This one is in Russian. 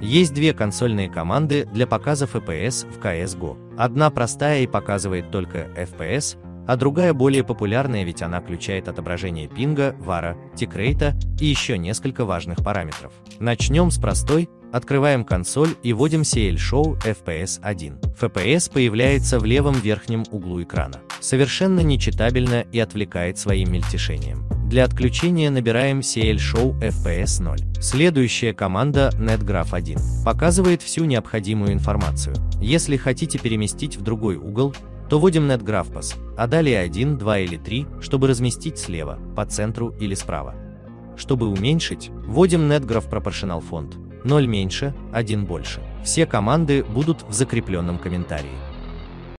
Есть две консольные команды для показа FPS в CSGO. Одна простая и показывает только FPS, а другая более популярная, ведь она включает отображение пинга, вара, тикрейта и еще несколько важных параметров. Начнем с простой, открываем консоль и вводим CL Show FPS 1. FPS появляется в левом верхнем углу экрана. Совершенно нечитабельно и отвлекает своим мельтешением. Для отключения набираем CL Show FPS 0. Следующая команда NetGraph 1 показывает всю необходимую информацию. Если хотите переместить в другой угол, то вводим NetGraphPass, а далее 1, 2 или 3, чтобы разместить слева, по центру или справа. Чтобы уменьшить, вводим NetGraph Proportional Font, 0 меньше, 1 больше. Все команды будут в закрепленном комментарии.